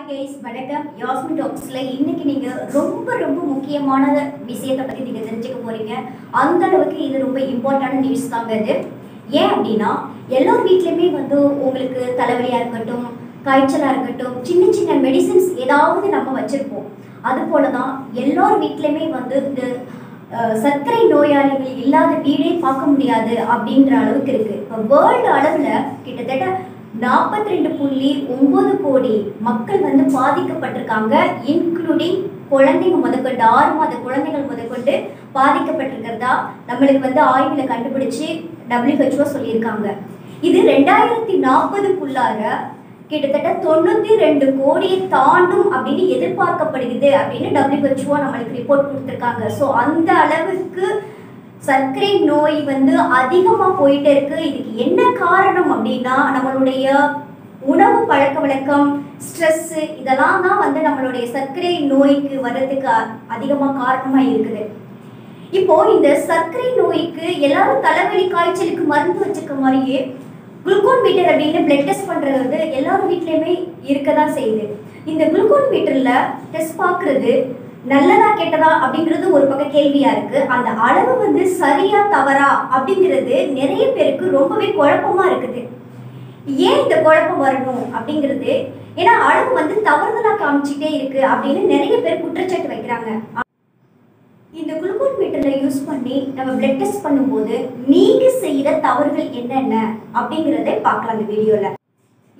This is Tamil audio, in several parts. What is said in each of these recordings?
ஹாய் கேஸ் வணக்கம். யாஸ்மி டாக்ஸில் இன்னைக்கு நீங்கள் ரொம்ப ரொம்ப முக்கியமான விஷயத்தை பற்றி நீங்கள் தெரிஞ்சுக்க போகிறீங்க அந்த அளவுக்கு இது ரொம்ப இம்பார்ட்டன்ட் நியூஸ் தாங்க இது. ஏன் அப்படின்னா எல்லார் வீட்லேயுமே வந்து உங்களுக்கு தலைவலியாக இருக்கட்டும் காய்ச்சலாக இருக்கட்டும் சின்ன சின்ன மெடிசின்ஸ் ஏதாவது நம்ம வச்சுருப்போம். அது போல தான் எல்லார் வீட்லேயுமே வந்து இந்த சர்க்கரை நோயாளிகள் இல்லாத வீடே பார்க்க முடியாது அப்படின்ற அளவுக்கு இருக்குது இப்போ வேர்ல்டு அளவில் கிட்டத்தட்ட நாற்பத்தி ரெண்டு புள்ளி ஒன்பது கோடி மக்கள் வந்து பாதிக்கப்பட்டிருக்காங்க இன்க்ளூடிங் குழந்தைங்க முதற்கொண்டு ஆறு மாத குழந்தைகள் முதற்கொண்டு பாதிக்கப்பட்டிருக்கிறதா நம்மளுக்கு வந்து ஆய்வில் கண்டுபிடிச்சு டபிள்யூஹெச்ஓ சொல்லியிருக்காங்க. இது ரெண்டாயிரத்தி நாற்பதுக்குள்ளார கிட்டத்தட்ட தொண்ணூற்றி ரெண்டு கோடியை தாண்டும் அப்படின்னு எதிர்பார்க்கப்படுகிறது அப்படின்னு டபிள்யூஹெச்ஓ நம்மளுக்கு ரிப்போர்ட் கொடுத்துருக்காங்க. ஸோ அந்த அளவுக்கு சர்க்கரை நோய் வந்து அதிகமாக போயிட்டே இருக்கு இதுக்கு என்ன காரணம் அப்படின்னா நம்மளுடைய உணவு பழக்க வழக்கம் ஸ்ட்ரெஸ்ஸு இதெல்லாம் தான் வந்து நம்மளுடைய சர்க்கரை நோய்க்கு வர்றதுக்கு அதிகமாக காரணமாக இருக்குது. இப்போ இந்த சர்க்கரை நோய்க்கு எல்லாரும் தலைவலி காய்ச்சலுக்கு மருந்து வச்சுக்க மாதிரியே குளுக்கோன் மீட்டர் அப்படின்னு பிளட் டெஸ்ட் பண்றது வந்து எல்லாரும் வீட்லயுமே இருக்க தான் செய்யுது. இந்த குளுக்கோன் மீட்டர்ல டெஸ்ட் பார்க்குறது நல்லதா கெட்டதா அப்படிங்கிறது ஒரு பக்கம் கேள்வியா இருக்கு. அந்த அளவு வந்து சரியா தவறா அப்படிங்கிறது நிறைய பேருக்கு ரொம்பவே குழப்பமா இருக்குது. ஏன் இந்த குழப்பம் வரணும் அப்படிங்கிறது? ஏன்னா அளவு வந்து தவறுதலா காமிச்சிட்டே இருக்கு அப்படின்னு நிறைய பேர் குற்றச்சாட்டு வைக்கிறாங்க. இந்த குளுக்கோன் மீட்டரை யூஸ் பண்ணி நம்ம பிளட் டெஸ்ட் பண்ணும்போது நீங்க செய்யற தவறுகள் என்னென்ன அப்படிங்கிறத பார்க்கலாம் இந்த வீடியோல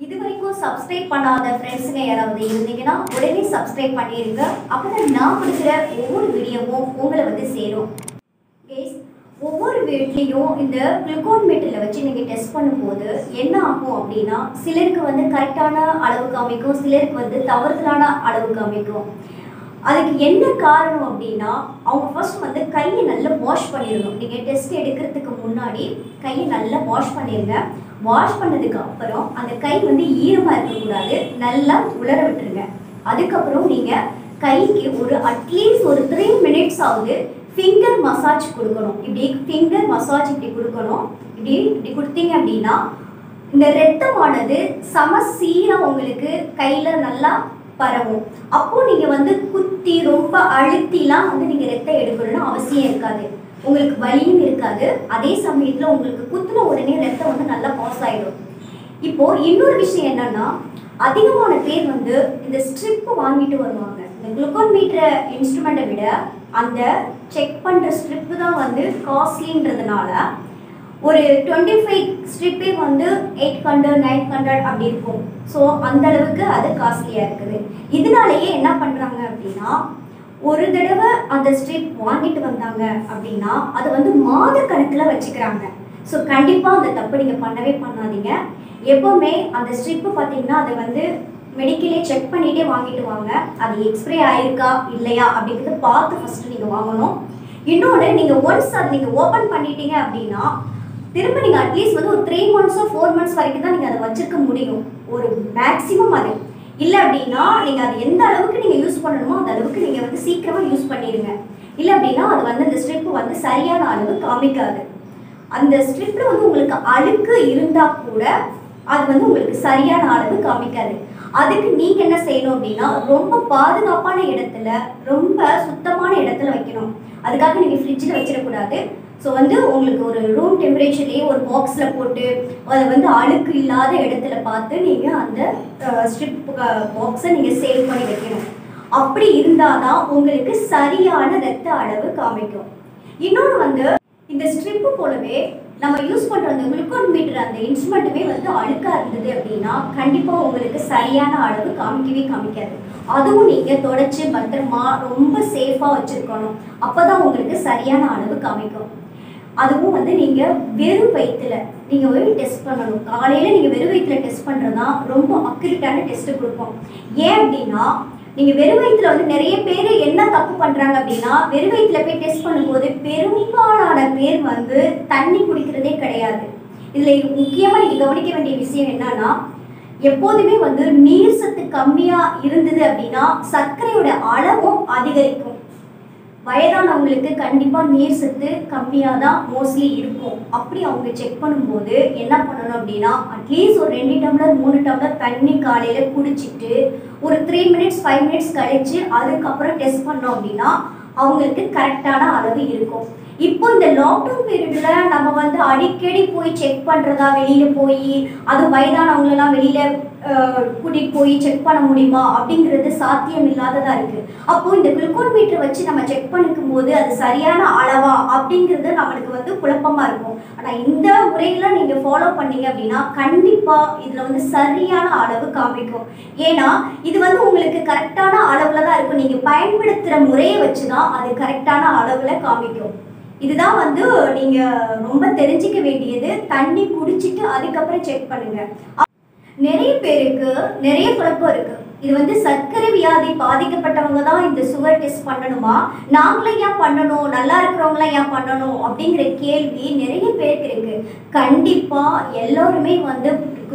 இது வரைக்கும் சப்ஸ்கிரைப் பண்ணாத ஃப்ரெண்ட்ஸுங்க யாராவது இருந்தீங்கன்னா உடனே சப்ஸ்கிரைப் பண்ணிடுங்க அப்போ தான் நான் கொடுக்குற ஒவ்வொரு வீடியோவும் உங்களை வந்து சேரும். கேஸ் ஒவ்வொரு வீட்லேயும் இந்த குளுக்கோன் மீட்டரில் வச்சு நீங்கள் டெஸ்ட் பண்ணும்போது என்ன ஆகும் அப்படின்னா சிலருக்கு வந்து கரெக்டான அளவு காமிக்கும் சிலருக்கு வந்து தவறுதலான அளவு காமிக்கும். அதுக்கு என்ன காரணம் அப்படின்னா அவங்க ஃபர்ஸ்ட் வந்து கையை நல்லா வாஷ் பண்ணிடணும். நீங்கள் டெஸ்ட் எடுக்கிறதுக்கு முன்னாடி கையை நல்லா வாஷ் பண்ணிடுங்க வாஷ் பண்ணதுக்கு அப்புறம் அந்த கை வந்து ஈரமாக இருக்கக்கூடாது. நல்லா உலர விட்டுருங்க. அதுக்கப்புறம் நீங்கள் கைக்கு ஒரு அட்லீஸ்ட் ஒரு த்ரீ மினிட்ஸ் ஆகுது ஃபிங்கர் மசாஜ் கொடுக்கணும். இப்படி ஃபிங்கர் மசாஜ் இப்படி கொடுக்கணும். இப்படி இப்படி கொடுத்தீங்க அப்படின்னா இந்த ரத்தமானது சம சீராக உங்களுக்கு கையில் நல்லா பரவும். அப்போ நீங்க வந்து குத்தி ரொம்ப அழுத்திலாம் வந்து நீங்க ரத்தம் எடுக்கணும்னு அவசியம் இருக்காது. உங்களுக்கு வலியும் இருக்காது. அதே சமயத்துல உங்களுக்கு குத்துன உடனே ரத்தம் வந்து நல்லா பாஸ் ஆயிடும். இப்போ இன்னொரு விஷயம் என்னன்னா அதிகமான பேர் வந்து இந்த ஸ்ட்ரிப் வாங்கிட்டு வருவாங்க. இந்த குளுக்கோன் மீட்டர் இன்ஸ்ட்ருமெண்ட்டை விட அந்த செக் பண்ற ஸ்ட்ரிப்பு தான் வந்து காஸ்ட்லின்றதுனால ஒரு டுவெண்ட்டி ஃபைவ் ஸ்ட்ரிப்பே வந்து எயிட் ஹண்ட்ரட் நைன் ஹண்ட்ரட் அப்படி இருக்கும். ஸோ அந்த அளவுக்கு அது காஸ்ட்லியாக இருக்குது. இதனாலேயே என்ன பண்ணுறாங்க அப்படின்னா ஒரு தடவை அந்த ஸ்ட்ரிப் வாங்கிட்டு வந்தாங்க அப்படின்னா அது வந்து மாத கணக்கில் வச்சுக்கிறாங்க. ஸோ கண்டிப்பாக அந்த தப்பு நீங்கள் பண்ணவே பண்ணாதீங்க. எப்போவுமே அந்த ஸ்ட்ரிப்பு பார்த்தீங்கன்னா அதை வந்து மெடிக்கலே செக் பண்ணிகிட்டே வாங்கிட்டு வாங்க. அது எக்ஸ்பிரே ஆயிருக்கா இல்லையா அப்படிங்கிறத பார்த்து ஃபஸ்ட்டு நீங்கள் வாங்கணும். இன்னொன்று நீங்கள் ஒன்ஸ் அதை நீங்கள் ஓப்பன் பண்ணிட்டீங்க அப்படின்னா திரும்ப நீங்கள் அட்லீஸ்ட் வந்து ஒரு த்ரீ மந்த்ஸோ ஃபோர் மந்த்ஸ் வரைக்கும் தான் நீங்கள் அதை வச்சிருக்க முடியும். ஒரு மேக்ஸிமம் அது. இல்லை அப்படின்னா நீங்கள் அது எந்த அளவுக்கு நீங்கள் யூஸ் பண்ணணுமோ அந்த அளவுக்கு நீங்கள் வந்து சீக்கிரமாக யூஸ் பண்ணிடுங்க. இல்லை அப்படின்னா அது வந்து அந்த ஸ்ட்ரிப்பு வந்து சரியான அளவு காமிக்காது. அந்த ஸ்ட்ரிப்பில் வந்து உங்களுக்கு அழுக்கு இருந்தால் கூட அது வந்து உங்களுக்கு சரியான அளவு காமிக்காது. அதுக்கு நீங்கள் என்ன செய்யணும் அப்படின்னா ரொம்ப பாதுகாப்பான இடத்துல ரொம்ப சுத்தமான இடத்துல வைக்கணும். அதுக்காக நீங்கள் ஃப்ரிட்ஜில் வச்சிடக்கூடாது. ஸோ வந்து உங்களுக்கு ஒரு ரூம் டெம்பரேச்சர்லேயே ஒரு பாக்ஸில் போட்டு அதை வந்து அழுக்கு இல்லாத இடத்துல பார்த்து நீங்கள் அந்த ஸ்ட்ரிப் பாக்ஸை நீங்கள் சேவ் பண்ணி வைக்கணும். அப்படி இருந்தால் தான் உங்களுக்கு சரியான ரத்த அளவு காமிக்கும். இன்னொன்று வந்து இந்த ஸ்ட்ரிப்பு போலவே நம்ம யூஸ் பண்ணுற அந்த குளுக்கோன் மீட்டர் அந்த இன்ஸ்ட்ருமெண்ட்டுமே வந்து அழுக்காக இருந்தது அப்படின்னா கண்டிப்பாக உங்களுக்கு சரியான அளவு காமிக்கவே காமிக்காது. அதுவும் நீங்கள் தொடச்சி பத்திரமா ரொம்ப சேஃபாக வச்சுருக்கணும். அப்போ தான் உங்களுக்கு சரியான அளவு காமிக்கும். அதுவும் வந்து நீங்கள் வெறும் வயிற்றுல நீங்கள் போய் டெஸ்ட் பண்ணணும். காலையில் நீங்கள் வெறும் வயிற்றுல டெஸ்ட் பண்ணுறது தான் ரொம்ப அக்யூரேட்டான டெஸ்ட்டு கொடுக்கும். ஏன் அப்படின்னா நீங்கள் வெறும் வயிற்றுல வந்து நிறைய பேர் என்ன தப்பு பண்ணுறாங்க அப்படின்னா வெறும் வயிற்றுல போய் டெஸ்ட் பண்ணும்போது பெரும்பாலான பேர் வந்து தண்ணி குடிக்கிறதே கிடையாது. இதில் முக்கியமாக நீங்கள் கவனிக்க வேண்டிய விஷயம் என்னன்னா எப்போதுமே வந்து நீர் சத்து கம்மியாக இருந்தது அப்படின்னா சர்க்கரையோட அளவும் அதிகரிக்கும். வயதானவங்களுக்கு கண்டிப்பாக நீர் சத்து கம்மியாக தான் மோஸ்ட்லி இருக்கும். அப்படி அவங்க செக் பண்ணும்போது என்ன பண்ணணும் அப்படின்னா அட்லீஸ்ட் ஒரு ரெண்டு டம்ளர் மூணு டம்ளர் தண்ணி காலையில் குடிச்சிட்டு ஒரு த்ரீ மினிட்ஸ் ஃபைவ் மினிட்ஸ் கழித்து அதுக்கப்புறம் டெஸ்ட் பண்ணோம் அப்படின்னா அவங்களுக்கு கரெக்டான அளவு இருக்கும். இப்போ இந்த லாக்டவுன் பீரியட்ல நம்ம வந்து அடிக்கடி போய் செக் பண்றதா வெளியில போய் அது வயதானவங்களெல்லாம் வெளியில கூட்டிகிட்டு கூட்டிட்டு போய் செக் பண்ண முடியுமா? அப்படிங்கிறது சாத்தியம் இல்லாததா இருக்கு. அப்போ இந்த குளுக்கோன் மீட்டர் வச்சு நம்ம செக் பண்ணிக்கும் போது அது சரியான அளவா? அப்படிங்கிறது நம்மளுக்கு வந்து குழப்பமா இருக்கும். ஆனா இந்த முறையில நீங்க ஃபாலோ பண்ணீங்க அப்படின்னா கண்டிப்பா இதுல வந்து சரியான அளவு காமிக்கும். ஏன்னா இது வந்து உங்களுக்கு கரெக்டான அளவுல தான் இருக்கும். நீங்க பயன்படுத்துற முறையை வச்சு தான் அது கரெக்டான அளவுல காமிக்கும். இதுதான் வந்து நீங்க ரொம்ப தெரிஞ்சுக்க வேண்டியது. தண்ணி குடிச்சிட்டு அதுக்கப்புறம் செக் பண்ணுங்க. நிறைய பேருக்கு நிறைய குழப்பம் இருக்கு. இது வந்து சர்க்கரை வியாதி பாதிக்கப்பட்டவங்க தான் இந்த சுகர் டெஸ்ட் பண்ணணுமா? நாங்களே ஏன் பண்ணணும்? நல்லா இருக்கிறவங்களாம் ஏன் பண்ணணும்? அப்படிங்கிற கேள்வி நிறைய பேருக்கு இருக்கு. கண்டிப்பா எல்லாருமே வந்து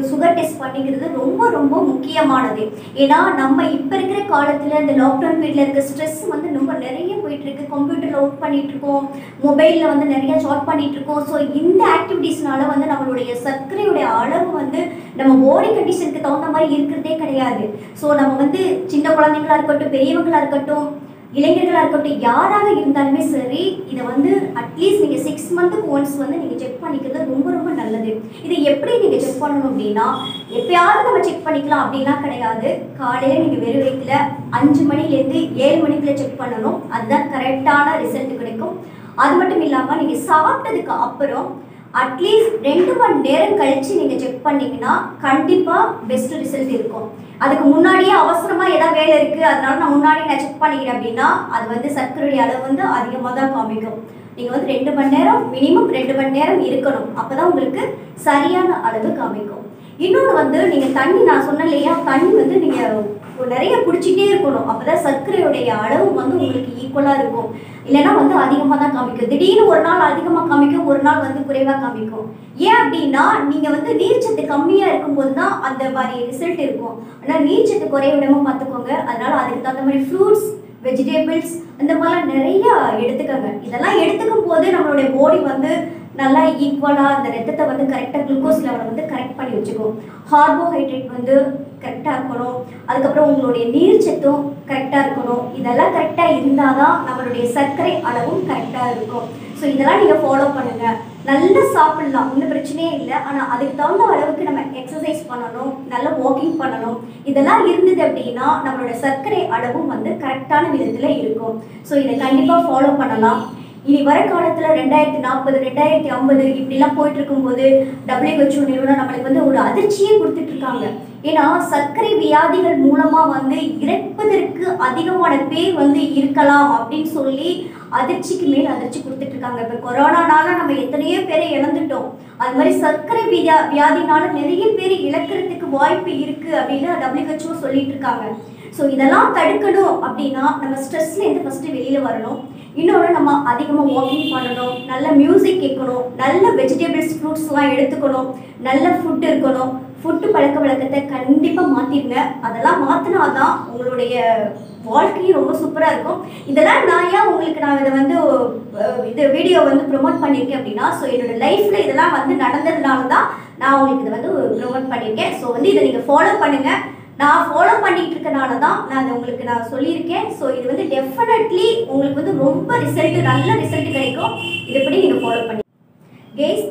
சுகர் டெஸ்ட் பண்ணிக்கிறது ரொம்ப ரொம்ப முக்கியமானது. ஏன்னா நம்ம இப்போ இருக்கிற காலத்தில் இந்த லாக்டவுன் பீரியட்ல இருக்க ஸ்ட்ரெஸ் வந்து ரொம்ப நிறைய போயிட்டு இருக்கு கம்ப்யூட்டரில் ஒர்க் பண்ணிட்டு இருக்கோம் மொபைலில் வந்து நிறைய ஷார்ட் பண்ணிட்டு இருக்கோம் ஸோ இந்த ஆக்டிவிட்டீஸ்னால வந்து நம்மளுடைய சர்க்கரையுடைய அளவு வந்து நம்ம போடி கண்டிஷனுக்கு தகுந்த மாதிரி இருக்கிறதே கிடையாது. ஸோ நம்ம வந்து சின்ன குழந்தைங்களா இருக்கட்டும் பெரியவங்களா இருக்கட்டும் இளைஞர்களாக இருக்கட்டும் யாராக இருந்தாலுமே சரி இதை வந்து அட்லீஸ்ட் நீங்கள் சிக்ஸ் மந்த்துக்கு ஒன்ஸ் வந்து நீங்கள் செக் பண்ணிக்கிறது ரொம்ப ரொம்ப நல்லது. இதை எப்படி நீங்கள் செக் பண்ணணும் அப்படின்னா எப்பயாவது நம்ம செக் பண்ணிக்கலாம் அப்படிலாம் கிடையாது. காலையில் நீங்கள் வெறும் வயிற்றுல அஞ்சு மணிலேருந்து ஏழு மணிக்குள்ள செக் பண்ணணும். அதுதான் கரெக்டான ரிசல்ட் கிடைக்கும். அது மட்டும் இல்லாமல் நீங்கள் சாப்பிட்டதுக்கு அப்புறம் அட்லீஸ்ட் ரெண்டு மணி நேரம் கழிச்சு நீங்கள் செக் பண்ணீங்கன்னா கண்டிப்பாக பெஸ்ட் ரிசல்ட் இருக்கும். அதுக்கு முன்னாடியே அவசரமாக ஏதாவது வேலை இருக்குது அதனால நான் முன்னாடியே நான் செக் பண்ணிக்கிறேன் அப்படின்னா அது வந்து சர்க்கரையுடைய அளவு வந்து அதிகமாக தான் காமிக்கும். நீங்கள் வந்து ரெண்டு மணி நேரம் மினிமம் ரெண்டு மணி நேரம் இருக்கணும். அப்போ தான் உங்களுக்கு சரியான அளவு காமிக்கும். இன்னொன்று வந்து நீங்கள் தண்ணி நான் சொன்னேன் இல்லையா? தண்ணி வந்து நீங்கள் நிறைய குடிச்சிட்டே இருக்கணும். அப்போ தான் சர்க்கரையுடைய அளவு வந்து உங்களுக்கு ஈக்குவலாக இருக்கும். இல்லைன்னா வந்து அதிகமாக தான் காமிக்கும். திடீர்னு ஒரு நாள் அதிகமாக காமிக்கும் ஒரு நாள் வந்து குறைவாக காமிக்கும். ஏன் அப்படின்னா நீங்கள் வந்து நீர்ச்சத்து கம்மியாக இருக்கும்போது தான் அந்த மாதிரி ரிசல்ட் இருக்கும். ஆனால் நீர்ச்சத்து குறைய விடாம பார்த்துக்கோங்க. அதனால் அதுக்கு தகுந்த மாதிரி ஃப்ரூட்ஸ் வெஜிடேபிள்ஸ் இந்த மாதிரிலாம் நிறைய எடுத்துக்கோங்க. இதெல்லாம் எடுத்துக்கும் போது நம்மளுடைய பாடி வந்து நல்லா ஈக்குவலாக அந்த ரத்தத்தை வந்து கரெக்டாக குளுக்கோஸ் லெவலை வந்து கரெக்ட் பண்ணி வச்சுக்கும். கார்போஹைட்ரேட் வந்து கரெக்டாக இருக்கணும். அதுக்கப்புறம் உங்களுடைய நீர்ச்சத்தும் கரெக்டாக இருக்கணும். இதெல்லாம் கரெக்டாக இருந்தால் தான் நம்மளுடைய சர்க்கரை அளவும் கரெக்டாக இருக்கும். ஸோ இதெல்லாம் நீங்கள் ஃபாலோ பண்ணுங்கள் நல்லா சாப்பிட்லாம். ஒன்றும் பிரச்சனையே இல்லை. ஆனால் அதுக்கு தகுந்த அளவுக்கு நம்ம எக்ஸசைஸ் பண்ணணும். நல்லா வாக்கிங் பண்ணணும். இதெல்லாம் இருந்தது அப்படின்னா நம்மளோட சர்க்கரை அளவும் வந்து கரெக்டான விதத்தில் இருக்கும். ஸோ இதை கண்டிப்பாக ஃபாலோ பண்ணலாம். இனி வர காலத்தில் ரெண்டாயிரத்தி நாற்பது ரெண்டாயிரத்தி ஐம்பது இப்படிலாம் போயிட்டு இருக்கும்போது டபிள்யூஹெச்ஓ நிறுவனம் நம்மளுக்கு வந்து ஒரு அதிர்ச்சியே கொடுத்துட்டு இருக்காங்க. ஏன்னா சர்க்கரை வியாதிகள் மூலமா வந்து இறப்பதற்கு அதிகமான பேர் வந்து இருக்கலாம் அப்படின்னு சொல்லி அதிர்ச்சிக்கு மேல் அதிர்ச்சி கொடுத்துட்டு இருக்காங்க இப்போ கொரோனானால நம்ம எத்தனையோ பேரை இழந்துட்டோம். அது மாதிரி சர்க்கரை வியா வியாதினால நிறைய பேர் இழக்கிறதுக்கு வாய்ப்பு இருக்கு அப்படின்னு டபிள்யூஹெச்ஓ சொல்லிட்டு இருக்காங்க ஸோ இதெல்லாம் தடுக்கணும் அப்படின்னா நம்ம ஸ்ட்ரெஸ்லேருந்து ஃபஸ்ட்டு வெளியில் வரணும். இன்னொன்று நம்ம அதிகமாக வாக்கிங் பண்ணணும். நல்ல மியூசிக் கேட்கணும். நல்ல வெஜிடபிள்ஸ் ஃப்ரூட்ஸ்லாம் எடுத்துக்கணும். நல்ல ஃபுட் இருக்கணும். ஃபுட்டு பழக்க வழக்கத்தை கண்டிப்பாக மாற்றிடுங்க அதெல்லாம் மாற்றினா தான் உங்களுடைய வாழ்க்கையும் ரொம்ப சூப்பராக இருக்கும். இதெல்லாம் நான் ஏன் உங்களுக்கு நான் இதை வந்து இது வீடியோ வந்து ப்ரொமோட் பண்ணியிருக்கேன் அப்படின்னா ஸோ என்னோடய லைஃப்பில் இதெல்லாம் வந்து நடந்ததுனால தான் நான் உங்களுக்கு இதை வந்து ப்ரொமோட் பண்ணியிருக்கேன். ஸோ வந்து இதை நீங்கள் ஃபாலோ பண்ணுங்கள் நான் ஃபாலோ பண்ணிட்டு இருக்கனால தான் நான் அதை உங்களுக்கு நான் சொல்லியிருக்கேன். ஸோ இது வந்து டெஃபினெட்லி உங்களுக்கு வந்து ரொம்ப ரிசல்ட் நல்ல ரிசல்ட் கிடைக்கும். இதுபடி நீங்கள் ஃபாலோ பண்ணி கேஸ்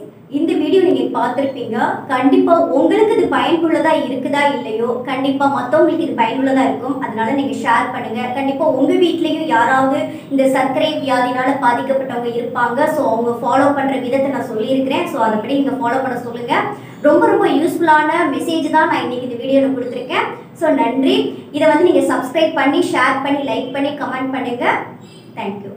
பார்த்துருப்பீங்க. கண்டிப்பாக உங்களுக்கு இது பயனுள்ளதாக இருக்குதா இல்லையோ கண்டிப்பாக மற்றவங்களுக்கு இது பயனுள்ளதாக இருக்கும். அதனால நீங்கள் ஷேர் பண்ணுங்கள் கண்டிப்பாக உங்கள் வீட்லேயும் யாராவது இந்த சர்க்கரை வியாதினால பாதிக்கப்பட்டவங்க இருப்பாங்க. ஸோ அவங்க ஃபாலோ பண்ணுற விதத்தை நான் சொல்லியிருக்கிறேன். ஸோ அதைப்படி நீங்கள் ஃபாலோ பண்ண சொல்லுங்கள் ரொம்ப ரொம்ப யூஸ்ஃபுல்லான மெசேஜ் தான் நான் இன்னைக்கு இந்த வீடியோவில் கொடுத்துருக்கேன். ஸோ நன்றி. இதை வந்து நீங்கள் சப்ஸ்கிரைப் பண்ணி ஷேர் பண்ணி லைக் பண்ணி கமெண்ட் பண்ணுங்கள் தேங்க்யூ